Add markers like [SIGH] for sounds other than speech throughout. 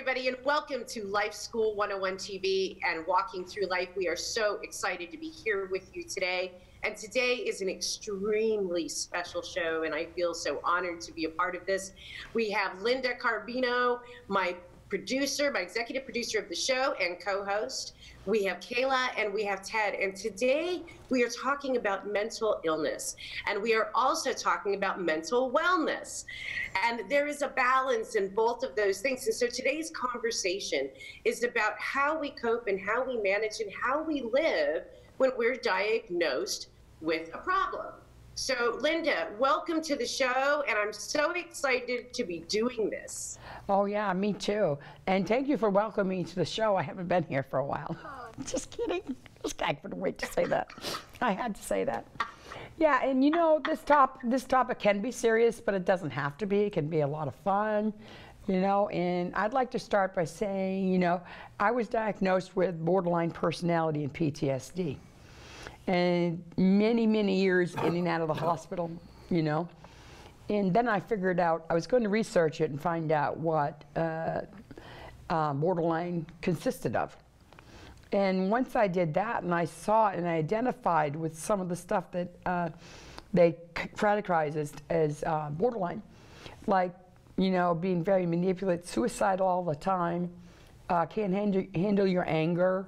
everybody, and welcome to Life School 101 TV and Walking Through Life. We are so excited to be here with you today. And today is an extremely special show, and I feel so honored to be a part of this. We have Linda Carbino, my producer, my executive producer of the show and co host. We have Kayla and we have Ted. And today we are talking about mental illness. And we are also talking about mental wellness. And there is a balance in both of those things. And so today's conversation is about how we cope and how we manage and how we live when we're diagnosed with a problem. So, Linda, welcome to the show, and I'm so excited to be doing this. Oh, yeah, me too. And thank you for welcoming me to the show. I haven't been here for a while. [LAUGHS] Just kidding. Just I couldn't wait to say that. [LAUGHS] I had to say that. Yeah, and you know, this top this topic can be serious, but it doesn't have to be. It can be a lot of fun, you know. And I'd like to start by saying, you know, I was diagnosed with borderline personality and PTSD and many, many years in and out of the hospital, you know. And then I figured out, I was going to research it and find out what uh, uh, borderline consisted of. And once I did that and I saw it and I identified with some of the stuff that uh, they categorize as, as uh, borderline, like, you know, being very manipulative, suicidal all the time, uh, can't handle, handle your anger,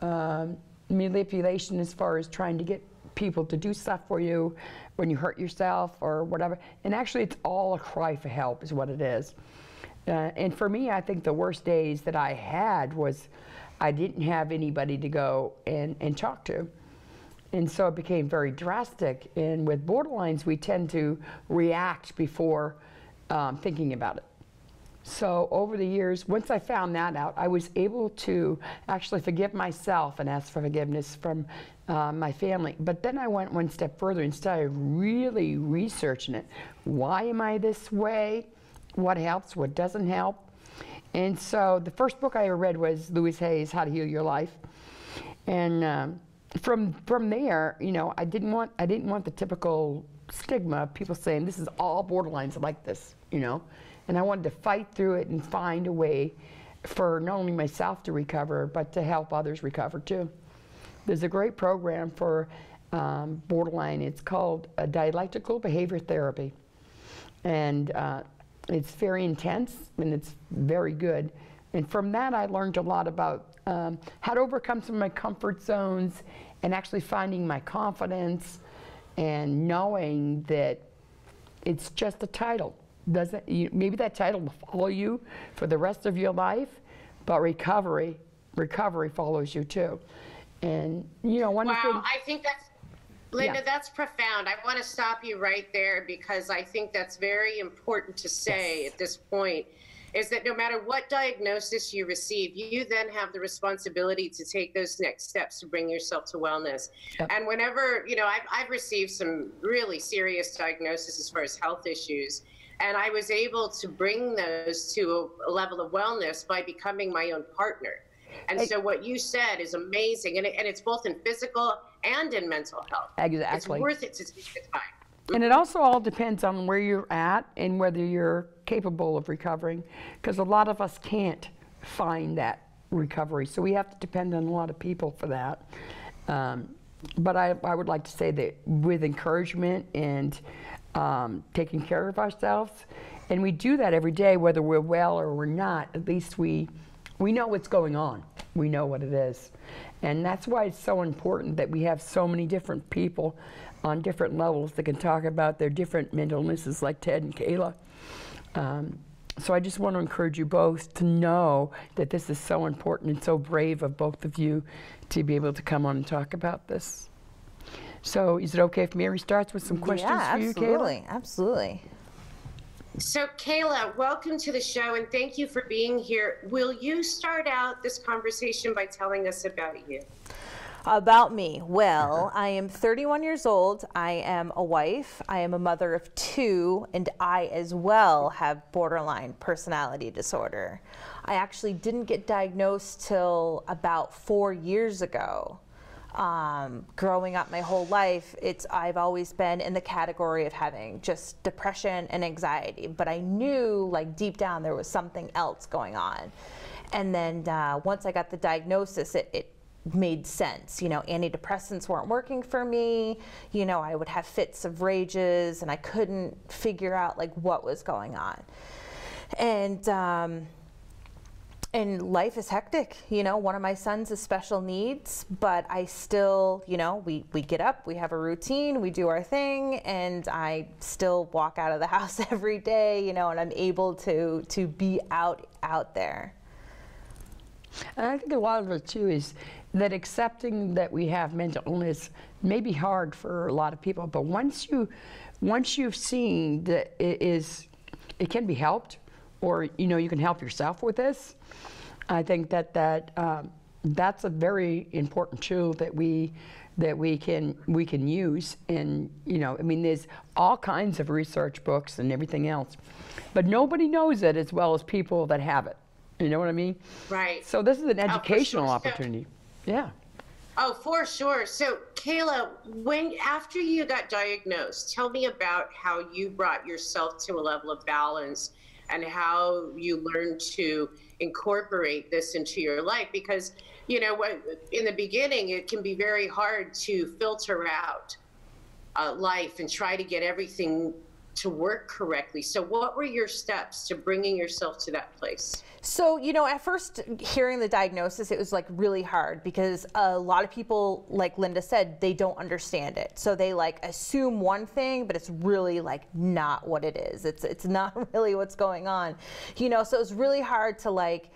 um, manipulation as far as trying to get people to do stuff for you when you hurt yourself or whatever. And actually, it's all a cry for help, is what it is. Uh, and for me, I think the worst days that I had was I didn't have anybody to go and, and talk to. And so it became very drastic. And with borderlines, we tend to react before um, thinking about it. So over the years, once I found that out, I was able to actually forgive myself and ask for forgiveness from uh, my family. But then I went one step further and started really researching it. Why am I this way? What helps? What doesn't help? And so the first book I ever read was Louise Hay's How to Heal Your Life. And um, from from there, you know, I didn't want I didn't want the typical stigma of people saying this is all borderlines like this, you know. And I wanted to fight through it and find a way for not only myself to recover, but to help others recover too. There's a great program for um, borderline. It's called dialectical behavior therapy. And uh, it's very intense and it's very good. And from that, I learned a lot about um, how to overcome some of my comfort zones and actually finding my confidence and knowing that it's just a title doesn't you, maybe that title will follow you for the rest of your life, but recovery recovery follows you too. And you know, one wow, thing. I think that's Linda, yeah. that's profound. I want to stop you right there because I think that's very important to say yes. at this point is that no matter what diagnosis you receive, you then have the responsibility to take those next steps to bring yourself to wellness. Yep. And whenever, you know, I've, I've received some really serious diagnoses as far as health issues. And I was able to bring those to a level of wellness by becoming my own partner. And so what you said is amazing. And, it, and it's both in physical and in mental health. Exactly. It's worth it to take the time. And it also all depends on where you're at and whether you're capable of recovering, because a lot of us can't find that recovery. So we have to depend on a lot of people for that. Um, but I, I would like to say that with encouragement and um, taking care of ourselves. And we do that every day, whether we're well or we're not. At least we, we know what's going on. We know what it is. And that's why it's so important that we have so many different people on different levels that can talk about their different mental illnesses, like Ted and Kayla. Um, so I just want to encourage you both to know that this is so important and so brave of both of you to be able to come on and talk about this. So is it okay if Mary starts with some questions yeah, for you, absolutely, Kayla? Absolutely. So, Kayla, welcome to the show and thank you for being here. Will you start out this conversation by telling us about you? About me. Well, I am 31 years old. I am a wife. I am a mother of two, and I as well have borderline personality disorder. I actually didn't get diagnosed till about four years ago. um, growing up my whole life, it's I've always been in the category of having just depression and anxiety. But I knew, like deep down, there was something else going on. And then uh, once I got the diagnosis, it, it made sense. You know, antidepressants weren't working for me. You know, I would have fits of rages, and I couldn't figure out like what was going on. And um, and life is hectic you know one of my sons has special needs but i still you know we, we get up we have a routine we do our thing and i still walk out of the [LAUGHS] house every day you know and i'm able to to be out out there and i think a lot of it too is that accepting that we have mental illness may be hard for a lot of people but once you once you've seen that it is it can be helped or you know you can help yourself with this I think that that um, that's a very important tool that we that we can we can use. And you know I mean there's all kinds of research books and everything else but nobody knows it as well as people that have it. You know what I mean? Right. So this is an educational oh, sure. opportunity. so, yeah. Oh for sure. So Kayla when after you got diagnosed tell me about how you brought yourself to a level of balance and how you learned to incorporate this into your life because you know in the beginning it can be very hard to filter out uh, life and try to get everything to work correctly. So what were your steps to bringing yourself to that place so, you know, at first hearing the diagnosis, it was like really hard because a lot of people, like Linda said, they don't understand it. So they like assume one thing, but it's really like not what it is. It's it's not [LAUGHS] really what's going on. You know, so it was really hard to like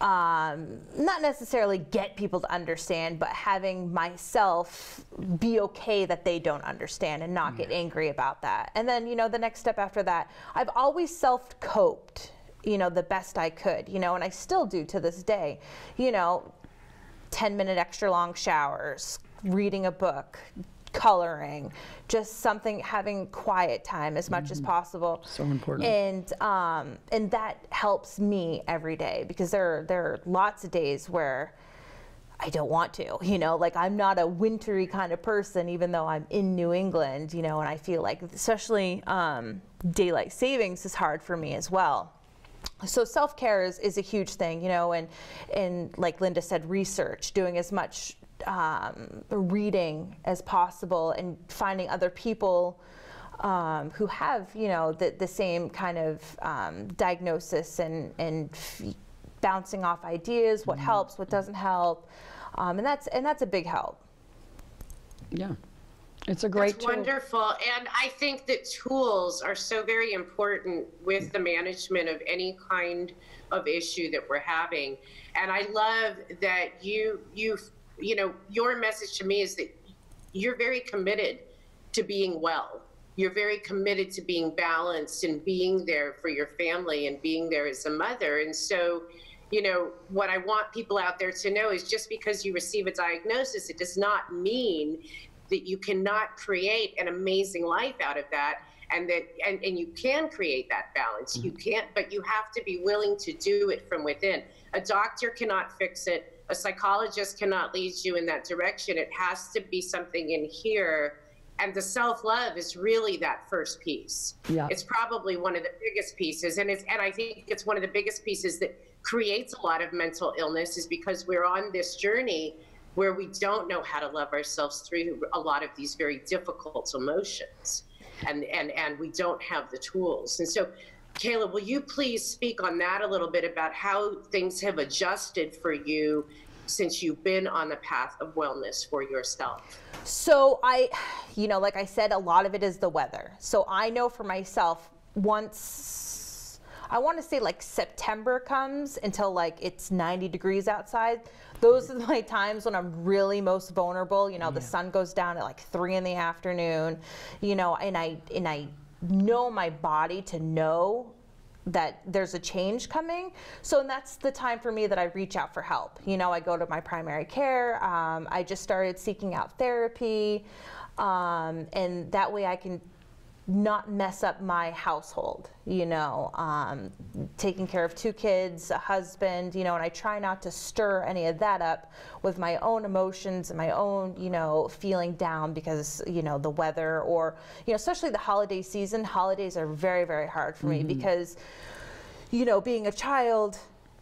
um, not necessarily get people to understand, but having myself be okay that they don't understand and not get angry about that. And then, you know, the next step after that, I've always self coped you know, the best I could, you know, and I still do to this day, you know, 10 minute extra long showers, reading a book, coloring, just something having quiet time as much mm-hmm. as possible. So important. And um, and that helps me every day because there there are lots of days where I don't want to, you know, like I'm not a wintry kind of person, even though I'm in New England, you know, and I feel like especially um, daylight savings is hard for me as well so self-care is, is a huge thing you know and and like linda said research doing as much um, reading as possible and finding other people um, who have you know the, the same kind of um, diagnosis and and f- bouncing off ideas what mm-hmm. helps what doesn't help um, and that's and that's a big help yeah it's a great That's wonderful. And I think that tools are so very important with the management of any kind of issue that we're having. And I love that you you you know, your message to me is that you're very committed to being well. You're very committed to being balanced and being there for your family and being there as a mother. And so, you know, what I want people out there to know is just because you receive a diagnosis, it does not mean that you cannot create an amazing life out of that and that and, and you can create that balance. You mm-hmm. can't but you have to be willing to do it from within. A doctor cannot fix it. A psychologist cannot lead you in that direction. It has to be something in here. And the self-love is really that first piece. Yeah. it's probably one of the biggest pieces and it's and i think it's one of the biggest pieces that creates a lot of mental illness is because we're on this journey where we don't know how to love ourselves through a lot of these very difficult emotions and and and we don't have the tools and so Kayla, will you please speak on that a little bit about how things have adjusted for you since you've been on the path of wellness for yourself? So, I, you know, like I said, a lot of it is the weather. So, I know for myself, once I want to say like September comes until like it's 90 degrees outside, those are my times when I'm really most vulnerable. You know, yeah. the sun goes down at like three in the afternoon, you know, and I and I know my body to know that there's a change coming. So that's the time for me that I reach out for help. You know, I go to my primary care. Um, I just started seeking out therapy, um, and that way I can not mess up my household, you know, um, taking care of two kids, a husband, you know, and I try not to stir any of that up with my own emotions and my own, you know, feeling down because, you know, the weather or, you know, especially the holiday season. Holidays are very, very hard for me because, you know, being a child,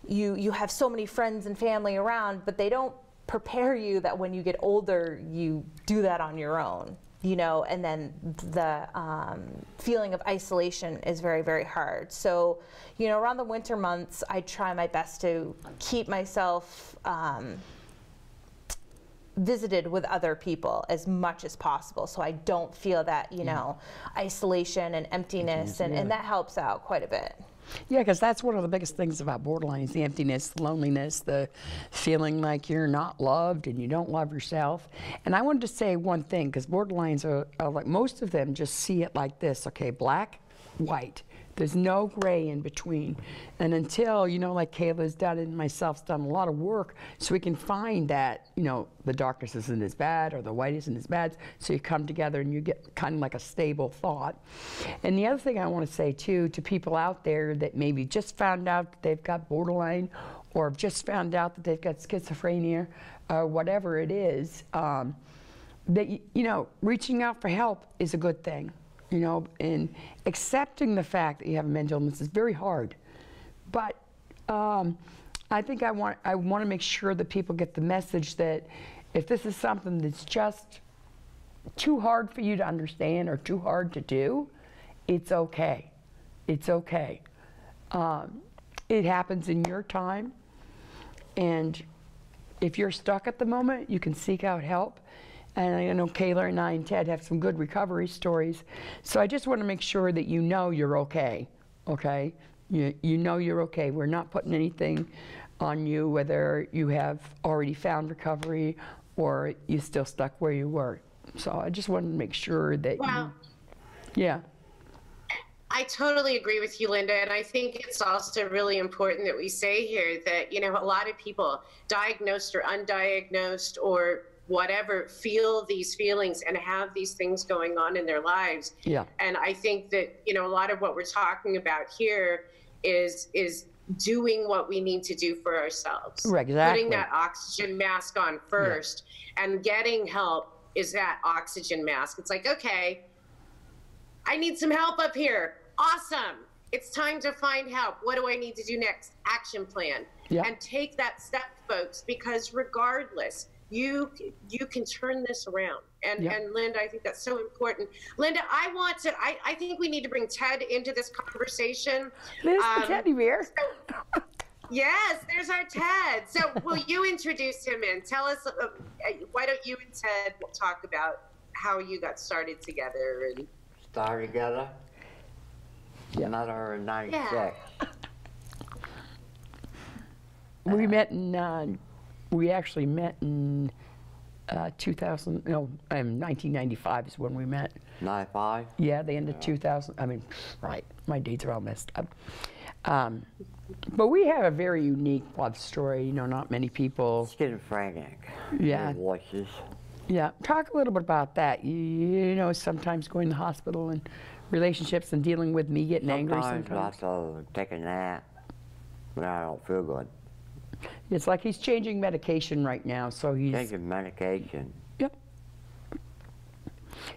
you, you have so many friends and family around, but they don't prepare you that when you get older, you do that on your own you know, and then the um, feeling of isolation is very, very hard. So, you know, around the winter months, I try my best to keep myself um, visited with other people as much as possible so I don't feel that, you know, isolation and emptiness, and, and that helps out quite a bit. Yeah, because that's one of the biggest things about borderline is the emptiness, the loneliness, the feeling like you're not loved and you don't love yourself. And I wanted to say one thing because borderlines are, are like most of them just see it like this okay, black, white. There's no gray in between. And until, you know, like Kayla's done and myself's done a lot of work so we can find that, you know, the darkness isn't as bad or the white isn't as bad. So you come together and you get kind of like a stable thought. And the other thing I want to say too to people out there that maybe just found out that they've got borderline or have just found out that they've got schizophrenia or whatever it is, um, that, you know, reaching out for help is a good thing you know, and accepting the fact that you have a mental illness is very hard. But um, I think I want I want to make sure that people get the message that if this is something that's just too hard for you to understand or too hard to do, it's okay. It's okay. Um, it happens in your time, and if you're stuck at the moment, you can seek out help. And I know Kayla and I and Ted have some good recovery stories. So I just want to make sure that you know you're okay, okay? You, you know you're okay. We're not putting anything on you, whether you have already found recovery or you're still stuck where you were. So I just wanted to make sure that Wow. you, yeah. I totally agree with you, Linda. And I think it's also really important that we say here that, you know, a lot of people, diagnosed or undiagnosed or whatever, feel these feelings and have these things going on in their lives. Yeah. And I think that, you know, a lot of what we're talking about here is is doing what we need to do for ourselves. Right, exactly. Putting that oxygen mask on first and getting help is that oxygen mask. It's like, okay, I need some help up here. Awesome. It's time to find help. What do I need to do next? Action plan. Yeah. And take that step, folks, because regardless, you you can turn this around. And Yeah. and Linda, I think that's so important. Linda, I want to I, I think we need to bring Ted into this conversation. There's Um, the teddy bear. so- yes, there's our Ted. So [LAUGHS] will you introduce him and tell us? Uh, uh, why don't you and Ted talk about how you got started together and started together. Yeah. Met her in '96. Yeah. We met in, uh, we actually met in uh, 2000, no, um, 1995 is when we met. '95. Yeah, the end of 2000. I mean, right, my dates are all messed up. Um, but we have a very unique love story. You know, not many people. Schizophrenic. Yeah. Voices. Yeah, talk a little bit about that. You, you know, sometimes going to the hospital and relationships and dealing with me getting angry Sometimes I sometimes. have to take a nap when I don't feel good. It's like he's changing medication right now, so he's. Taking medication. Yep.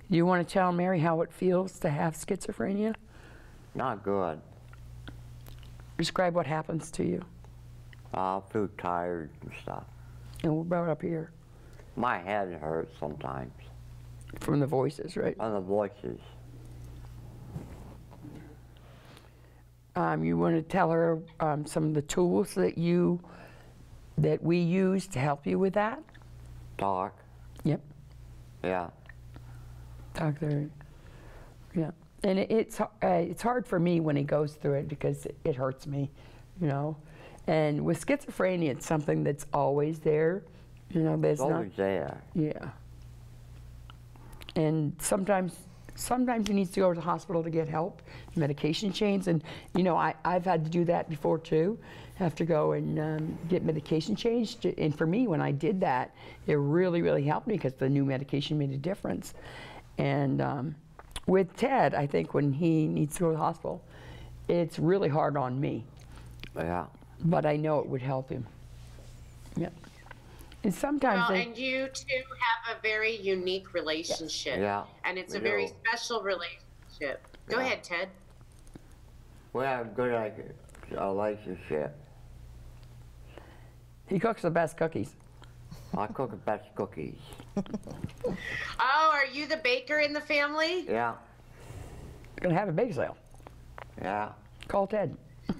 You want to tell Mary how it feels to have schizophrenia? Not good. Describe what happens to you. I feel tired and stuff. And we're about up here My head hurts sometimes. from the voices, right? And the voices. Um, you want to tell her um, some of the tools that you that we use to help you with that? Talk. Yep. Yeah. Talk her. Yeah. And it, it's uh, it's hard for me when he goes through it because it, it hurts me, you know. And with schizophrenia, it's something that's always there. You know, there's It's not. always there. Yeah. And sometimes, sometimes he needs to go to the hospital to get help, medication change, and you know I I've had to do that before too. Have to go and um, get medication changed. And for me, when I did that, it really really helped me because the new medication made a difference. And um, with Ted, I think when he needs to go to the hospital, it's really hard on me, Yeah. but I know it would help him. Yeah. And sometimes Well, they, and you two have a very unique relationship. Yeah, And it's a we very special relationship. Go Yeah. ahead, Ted. We have a good like, relationship. he cooks the best cookies. I cook the best cookies. [LAUGHS] Oh, are you the baker in the family? Yeah. Gonna have a bake sale. Yeah. Call Ted. [LAUGHS]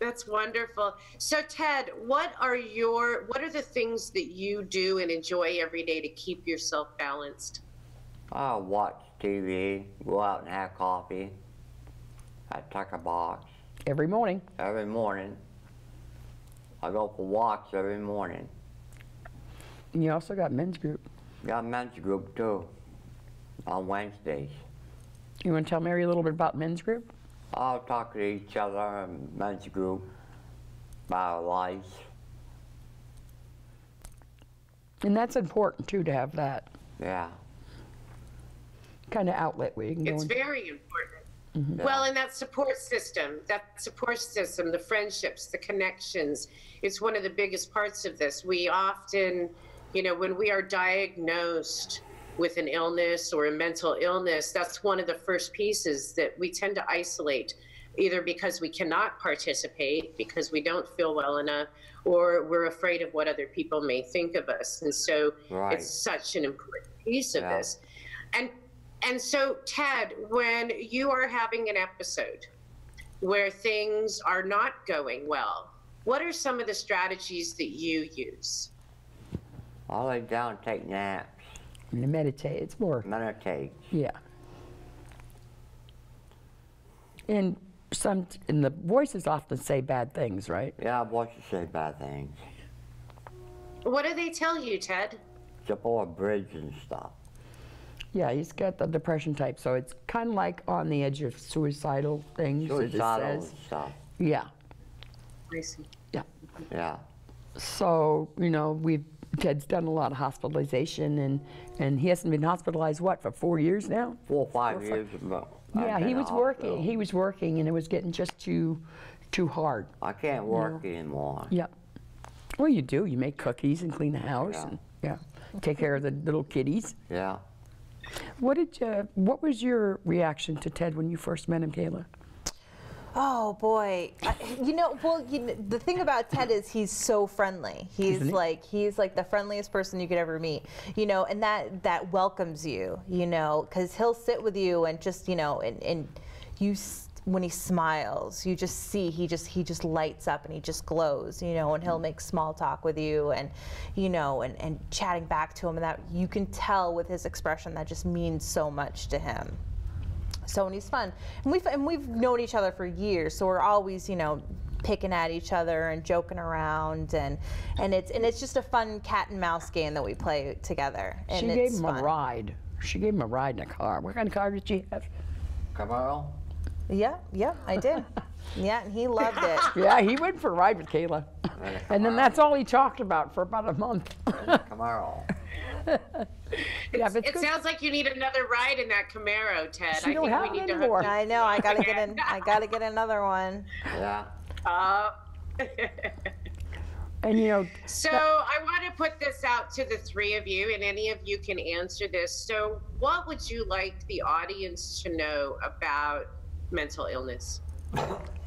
That's wonderful. So Ted, what are your what are the things that you do and enjoy every day to keep yourself balanced? I watch TV, go out and have coffee. I take a box Every morning. every morning. I go for walks every morning. And you also got men's group. Got a men's group too on Wednesdays. You want to tell Mary a little bit about men's group? I'll talk to each other in men's group about our lives. And that's important too to have that Yeah. kind of outlet where you can go It's very important. Mm-hmm. Well, and that support system, that support system, the friendships, the connections, it's one of the biggest parts of this. We often, you know, when we are diagnosed with an illness or a mental illness, that's one of the first pieces that we tend to isolate, either because we cannot participate, because we don't feel well enough, or we're afraid of what other people may think of us. And so Right. it's such an important piece of Yeah. this. And and so Ted, when you are having an episode where things are not going well, what are some of the strategies that you use? I lay down, take naps, and meditate. It's more, meditate. yeah. And some, and the voices often say bad things, right? Yeah, I watch you say bad things. What do they tell you, Ted? Jump over a bridge and stuff. Yeah, he's got the depression type, so it's kind of like on the edge of suicidal things. Suicidal and says. stuff. Yeah, I see. yeah. Yeah. So, you know, we've, Ted's done a lot of hospitalization and, and he hasn't been hospitalized, what, for four years now? Four or five Four or five- years ago. Yeah, he was working, hospital. he was working and it was getting just too, too hard. I can't work anymore. Yep. Well, you do, you make cookies and clean the house Yeah. and, yeah, take care of the little kitties. Yeah. What did you, what was your reaction to Ted when you first met him, Kayla? Oh boy, I, you know. Well, you, kn- the thing about Ted is he's so friendly. He's he? like he's like the friendliest person you could ever meet. You know, and that that welcomes you. You know, because he'll sit with you and just you know, and and you when he smiles, you just see he just he just lights up and he just glows. You know, and he'll mm. make small talk with you and you know and and chatting back to him and that you can tell with his expression that just means so much to him. So he's fun, and we've and we've known each other for years. So we're always, you know, picking at each other and joking around, and and it's and it's just a fun cat and mouse game that we play together. And She it's gave him fun. a ride. She gave him a ride in a car. What kind of car did she have? Camaro? Yeah, yeah, I did. [LAUGHS] yeah, and he loved it. [LAUGHS] Yeah, he went for a ride with Kayla. And then that's all he talked about for about a month. Camaro. [LAUGHS] [LAUGHS] yeah, It good. sounds like you need another ride in that Camaro, Ted. She I don't think have we it need anymore. you I know. I gotta get in. I gotta get another one. Yeah. Uh, and you know, So I want to put this out to the three of you, and any of you can answer this. So, what would you like the audience to know about mental illness?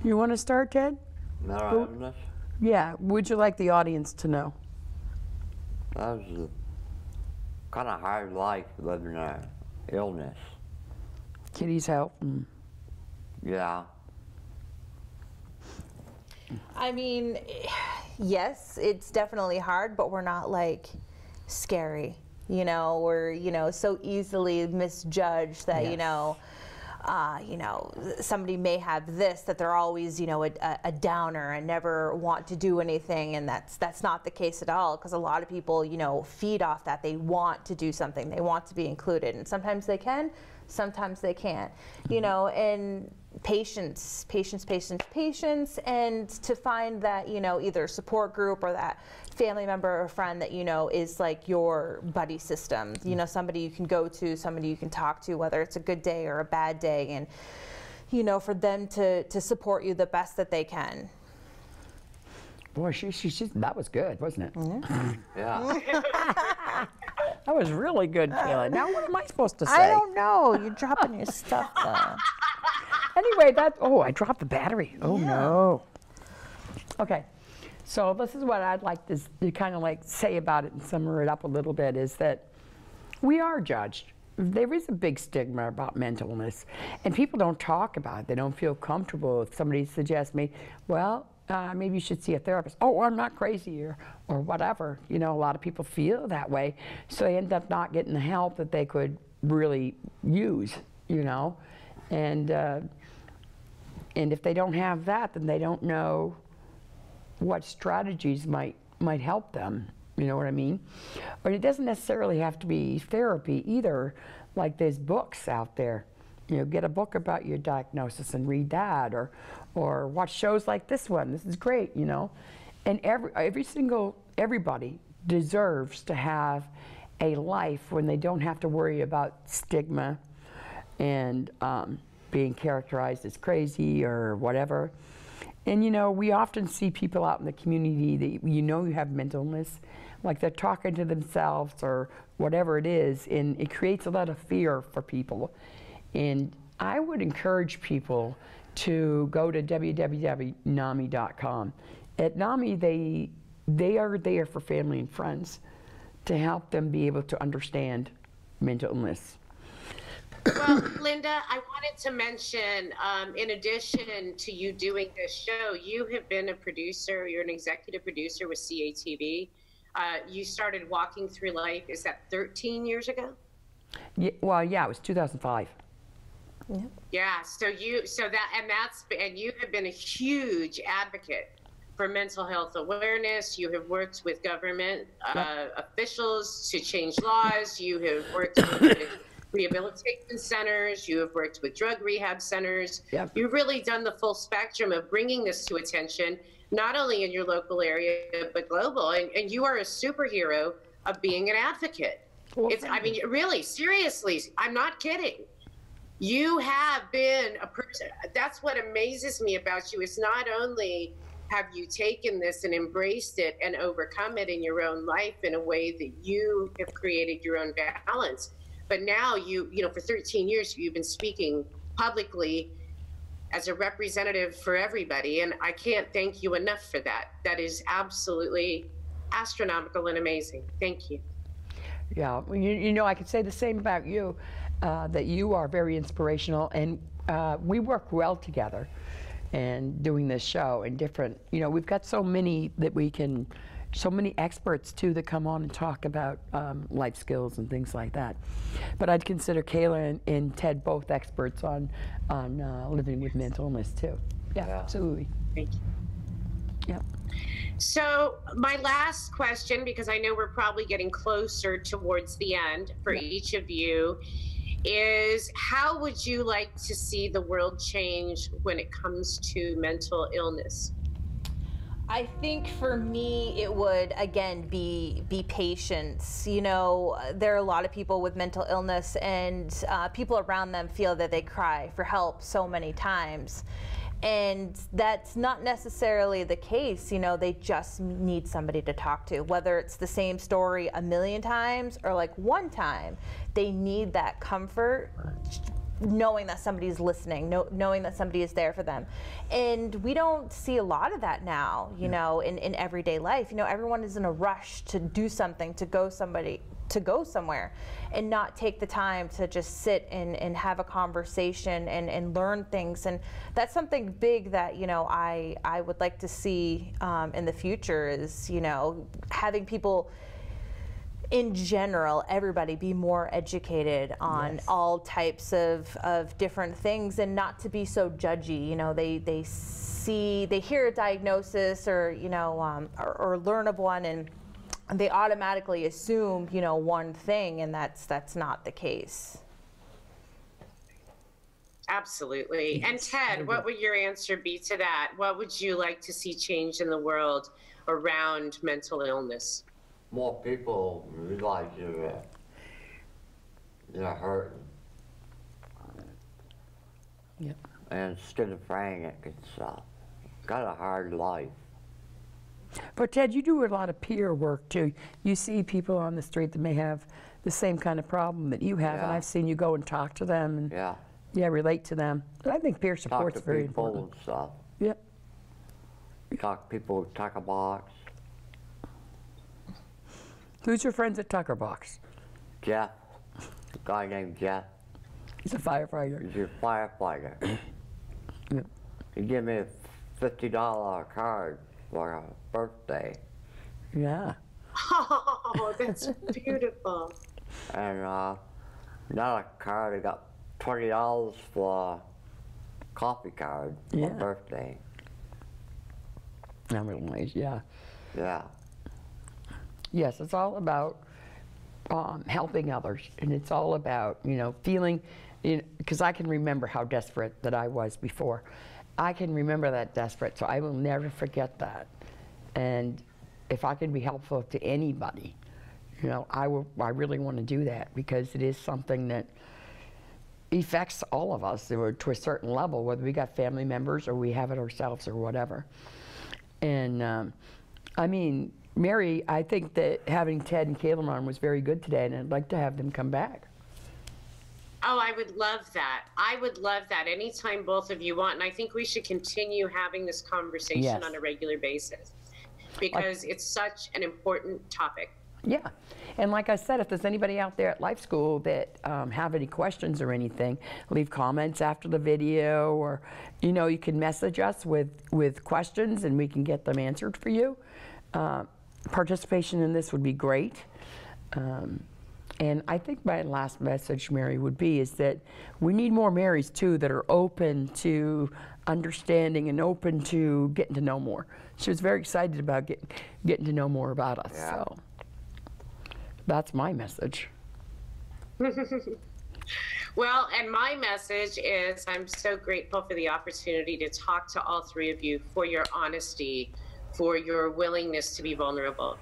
you want to start, Ted? Mental illness? Yeah. Would you like the audience to know? That was a kind of hard life living a illness. Kitty's help. Mm. Yeah. I mean, yes, it's definitely hard, but we're not like scary. You know, we're you know so easily misjudged that you know. Uh, you know, somebody may have this that they're always, you know, a, a- a downer and never want to do anything, and that's that's not the case at all. Because a lot of people, you know, feed off that. They want to do something. They want to be included, and sometimes they can, sometimes they can't. You know, and patience, patience, patience, patience, and to find that, you know, either support group or that family member or friend that, you know, is like your buddy system. You mm. know, somebody you can go to, somebody you can talk to, whether it's a good day or a bad day. And, you know, for them to, to support you the best that they can. Boy, she, she, she, that was good, wasn't it? Yeah. [CLEARS THROAT] [LAUGHS] That was really good, Kayla. Now, what am I supposed to say? I don't know. You're dropping your stuff though. [LAUGHS] Anyway, that, oh, I dropped the battery. Oh, no. Okay, so this is what I'd like to, to kind of like say about it and summer it up a little bit is that we are judged. There is a big stigma about mental illness, and people don't talk about it. They don't feel comfortable if somebody suggests me, well, uh, maybe you should see a therapist. Oh, I'm not crazy or, or whatever. You know, a lot of people feel that way, so they end up not getting the help that they could really use, you know. And, uh, and if they don't have that, then they don't know what strategies might might help them. You know what I mean? But it doesn't necessarily have to be therapy either. Like there's books out there. You know, get a book about your diagnosis and read that, or or watch shows like this one. This is great. You know, and every every single everybody deserves to have a life when they don't have to worry about stigma and um, being characterized as crazy or whatever. And you know, we often see people out in the community that you know you have mental illness, like they're talking to themselves or whatever it is, and it creates a lot of fear for people. And I would encourage people to go to www.nami.com. At NAMI, they they are there for family and friends to help them be able to understand mental illness. Well, Linda, I wanted to mention, um, in addition to you doing this show, you have been a producer. You're an executive producer with CATV. Uh, you started Walking Through Life. Is that 13 years ago? Yeah, well, yeah, it was 2005. Yeah. yeah, So you, so that, and that's, and you have been a huge advocate for mental health awareness. You have worked with government uh, officials to change laws. You have worked with rehabilitation centers. You have worked with drug rehab centers. Yep. You've really done the full spectrum of bringing this to attention, not only in your local area, but global. And, and you are a superhero of being an advocate. Well, it's, I mean, really, seriously, I'm not kidding. You have been a person. That's what amazes me about you. Is not only have you taken this and embraced it and overcome it in your own life in a way that you have created your own balance, but now you, you know, for 13 years you've been speaking publicly as a representative for everybody, and I can't thank you enough for that. That is absolutely astronomical and amazing. Thank you. Yeah, you, you know, I could say the same about you, uh, that you are very inspirational, and uh, we work well together, and doing this show and different. You know, we've got so many that we can, so many experts too that come on and talk about um, life skills and things like that. But I'd consider Kayla and, and Ted both experts on on uh, living with mental illness too. Yeah, Yeah. absolutely. Thank you. Yeah. So, my last question, because I know we're probably getting closer towards the end for each of you, is how would you like to see the world change when it comes to mental illness? I think for me, it would again be be patience. You know, there are a lot of people with mental illness, and uh, people around them feel that they cry for help so many times, and that's not necessarily the case. You know, they just need somebody to talk to, whether it's the same story a million times or like one time. They need that comfort knowing that somebody's listening, know, knowing that somebody is there for them. And we don't see a lot of that now, you know, in, in everyday life. You know, everyone is in a rush to do something, to go somebody to go somewhere and not take the time to just sit and, and have a conversation and, and learn things. And that's something big that, you know, I, I would like to see um, in the future is, you know, having people in general, everybody be more educated on Yes. all types of, of different things and not to be so judgy. You know, they, they see, they hear a diagnosis or, you know, um, or, or learn of one and they automatically assume, you know, one thing and that's, that's not the case. Absolutely. And Ted, what would your answer be to that? What would you like to see change in the world around mental illness? More people realize they're, uh, they're hurting. Yep. And schizophrenic and stuff. Got a hard life. But Ted, you do a lot of peer work too. You see people on the street that may have the same kind of problem that you have, and I've seen you go and talk to them and Yeah. yeah, relate to them. But I think peer Talk support's to very people important. and stuff. Yep. Talk people talk Tucker box. Who's your friends at Tucker Box? Jeff. A guy named Jeff. He's a firefighter. He's a firefighter. [COUGHS] Yep. He gave me a fifty dollar card for a birthday. Yeah. Oh, [LAUGHS] that's beautiful. And uh not a card, I got twenty dollars for a coffee card for Yeah. a birthday. I'm really. Yeah. Yeah. Yes, it's all about um, helping others, and it's all about you know feeling. Because I can remember how desperate that I was before. I can remember that desperate, so I will never forget that. And if I can be helpful to anybody, you know, I will. I really want to do that because it is something that affects all of us to a certain level, whether we got family members or we have it ourselves or whatever. And um, I mean, Mary, I think that having Ted and Kayla on was very good today, and I'd like to have them come back. Oh, I would love that. I would love that anytime both of you want. And I think we should continue having this conversation Yes. on a regular basis because it's such an important topic. Yeah, and like I said, if there's anybody out there at Life School that um, have any questions or anything, leave comments after the video, or you know, you can message us with with questions, and we can get them answered for you. Uh, participation in this would be great. Um, and I think my last message, Mary, would be is that we need more Marys too that are open to understanding and open to getting to know more. She was very excited about getting getting to know more about us. Yeah. So that's my message. [LAUGHS] Well, and my message is I'm so grateful for the opportunity to talk to all three of you for your honesty, for your willingness to be vulnerable.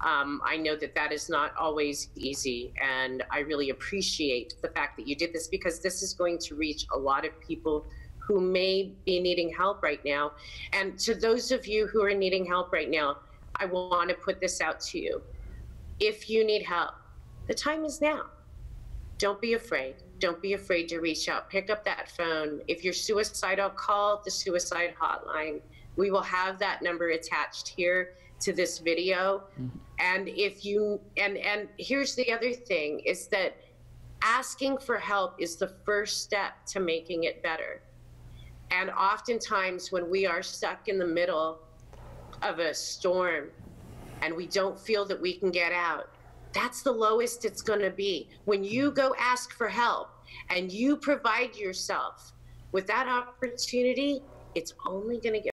Um, I know that that is not always easy, and I really appreciate the fact that you did this because this is going to reach a lot of people who may be needing help right now. And to those of you who are needing help right now, I want to put this out to you. If you need help, the time is now don't be afraid. Don't be afraid to reach out. Pick up that phone. If you're suicidal, call the suicide hotline. We will have that number attached here to this video. Mm-hmm. And if you and and here's the other thing is that asking for help is the first step to making it better. And oftentimes when we are stuck in the middle of a storm and we don't feel that we can get out, that's the lowest it's going to be. When you go ask for help and you provide yourself with that opportunity, it's only going to get